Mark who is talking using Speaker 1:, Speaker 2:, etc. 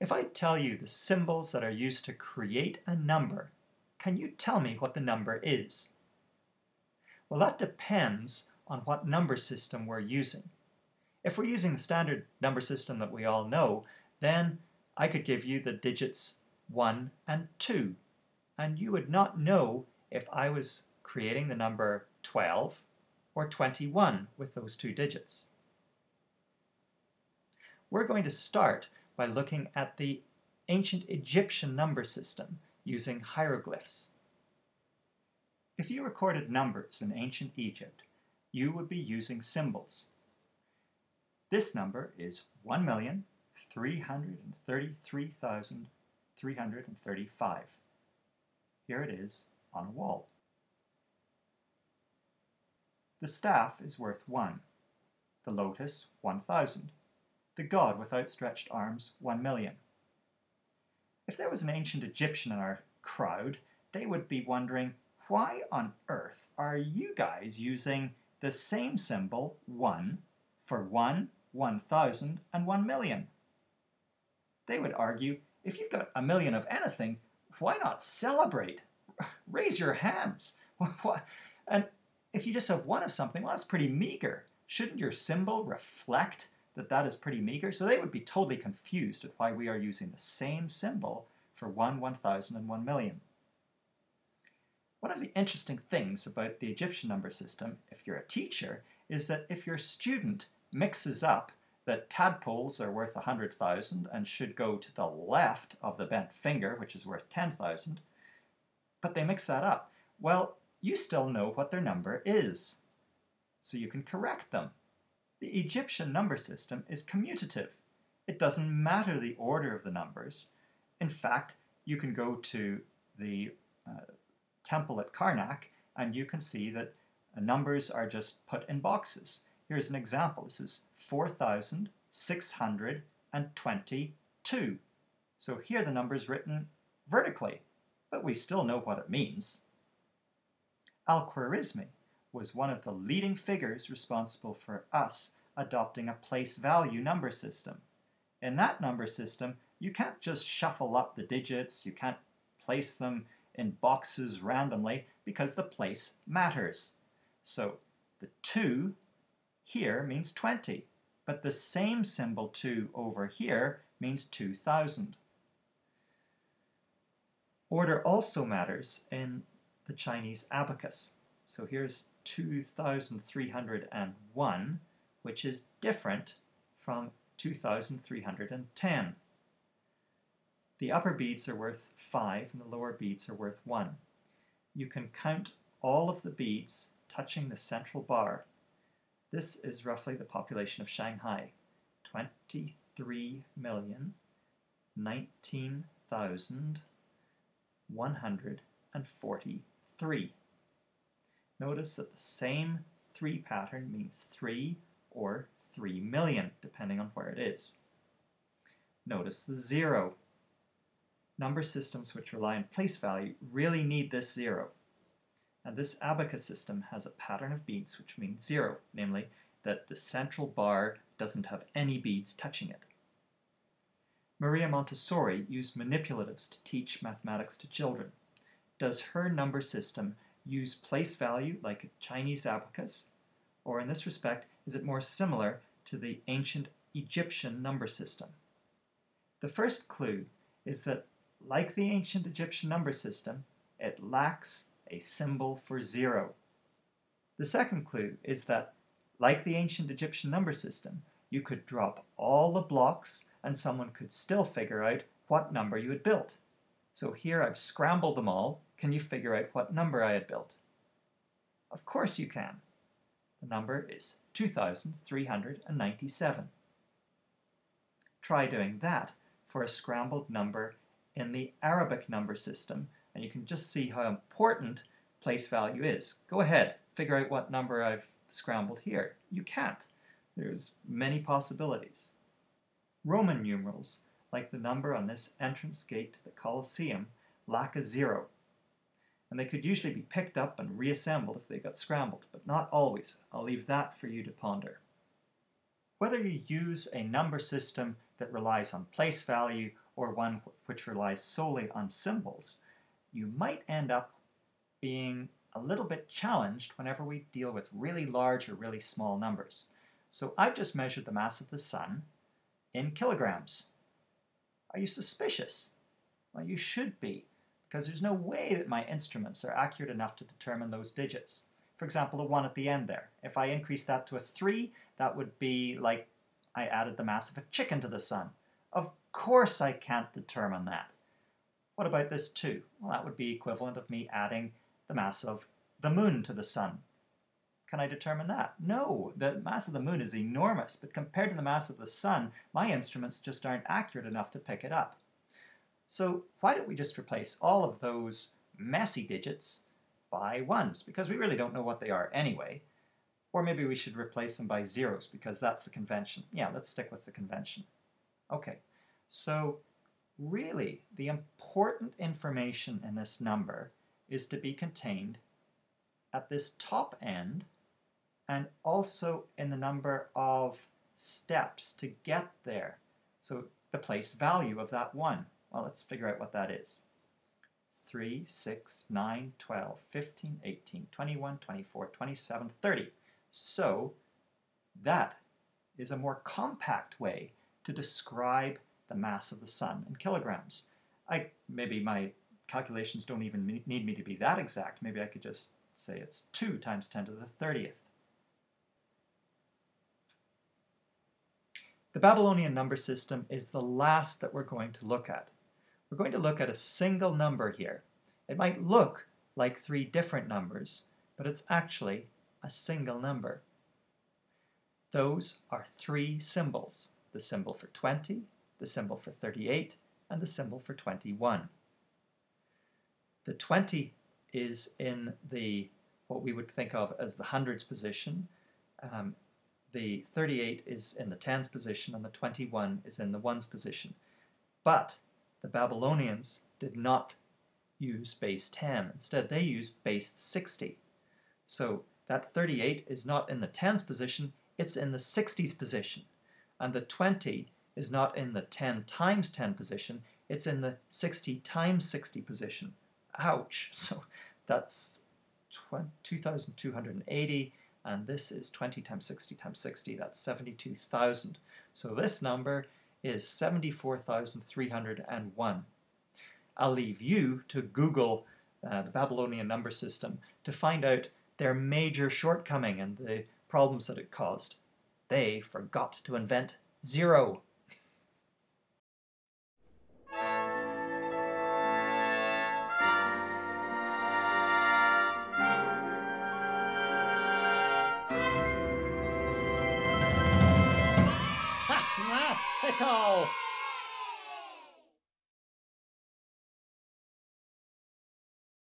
Speaker 1: If I tell you the symbols that are used to create a number, can you tell me what the number is? Well, that depends on what number system we're using. If we're using the standard number system that we all know, then I could give you the digits 1 and 2, and you would not know if I was creating the number 12 or 21 with those two digits. We're going to start by looking at the ancient Egyptian number system using hieroglyphs. If you recorded numbers in ancient Egypt, you would be using symbols. This number is 1,333,335. Here it is on a wall. The staff is worth 1, the lotus 1,000, the god with outstretched arms 1 million. If there was an ancient Egyptian in our crowd, they would be wondering, why on earth are you guys using the same symbol, 1, for 1, 1,000, and 1 million? They would argue, if you've got a million of anything, why not celebrate? Raise your hands. and if you just have one of something, well, that's pretty meager. Shouldn't your symbol reflect that that is pretty meager? So they would be totally confused at why we are using the same symbol for 1, 1,000, and 1 million. One of the interesting things about the Egyptian number system, if you're a teacher, is that if your student mixes up that tadpoles are worth 100,000 and should go to the left of the bent finger, which is worth 10,000, but they mix that up, well, you still know what their number is. So you can correct them. The Egyptian number system is commutative. It doesn't matter the order of the numbers. In fact, you can go to the uh, temple at Karnak and you can see that numbers are just put in boxes. Here's an example. This is 4,622. So here the number is written vertically, but we still know what it means. Al-Khwarizmi was one of the leading figures responsible for us adopting a place value number system. In that number system, you can't just shuffle up the digits, you can't place them in boxes randomly because the place matters. So the 2 here means 20, but the same symbol 2 over here means 2000. Order also matters in the Chinese abacus. So here's 2301, which is different from 2310. The upper beads are worth 5 and the lower beads are worth 1. You can count all of the beads touching the central bar. This is roughly the population of Shanghai. 23 million 19,143. Notice that the same 3 pattern means 3 or 3 million, depending on where it is. Notice the 0 number systems which rely on place value really need this zero. And this abacus system has a pattern of beads which means zero, namely that the central bar doesn't have any beads touching it. Maria Montessori used manipulatives to teach mathematics to children. Does her number system use place value like Chinese abacus? Or in this respect, is it more similar to the ancient Egyptian number system? The first clue is that like the ancient Egyptian number system, it lacks a symbol for zero. The second clue is that, like the ancient Egyptian number system, you could drop all the blocks and someone could still figure out what number you had built. So here I've scrambled them all. Can you figure out what number I had built? Of course you can. The number is 2397. Try doing that for a scrambled number in the Arabic number system, and you can just see how important place value is. Go ahead, figure out what number I've scrambled here. You can't. There's many possibilities. Roman numerals, like the number on this entrance gate to the Colosseum, lack a zero. And they could usually be picked up and reassembled if they got scrambled, but not always. I'll leave that for you to ponder. Whether you use a number system that relies on place value or one which relies solely on symbols, you might end up being a little bit challenged whenever we deal with really large or really small numbers. So I've just measured the mass of the Sun in kilograms. Are you suspicious? Well, you should be, because there's no way that my instruments are accurate enough to determine those digits. For example, the 1 at the end there. If I increase that to a 3, that would be like I added the mass of a chicken to the Sun. Of course I can't determine that. What about this 2? Well, that would be equivalent of me adding the mass of the Moon to the Sun. Can I determine that? No, the mass of the Moon is enormous, but compared to the mass of the Sun, my instruments just aren't accurate enough to pick it up. So why don't we just replace all of those messy digits by ones, because we really don't know what they are anyway. Or maybe we should replace them by zeros, because that's the convention. Yeah, let's stick with the convention. Okay, so really the important information in this number is to be contained at this top end and also in the number of steps to get there. So the place value of that 1. Well, let's figure out what that is. 3, 6, 9, 12, 15, 18, 21, 24, 27, 30. So that is a more compact way to describe the mass of the sun in kilograms. I Maybe my calculations don't even need me to be that exact. Maybe I could just say it's 2 times 10 to the 30th. The Babylonian number system is the last that we're going to look at. We're going to look at a single number here. It might look like three different numbers, but it's actually a single number. Those are three symbols, the symbol for 20, the symbol for 38, and the symbol for 21. The 20 is in the what we would think of as the hundreds position. Um, the 38 is in the tens position, and the 21 is in the ones position. But the Babylonians did not use base 10. Instead, they used base 60. So that 38 is not in the tens position, it's in the 60s position. And the 20 is not in the 10 times 10 position, it's in the 60 times 60 position. Ouch! So that's 2,280, and this is 20 times 60 times 60, that's 72,000. So this number is 74,301. I'll leave you to Google uh, the Babylonian number system to find out their major shortcoming and the problems that it caused. They forgot to invent zero.
Speaker 2: Pickle!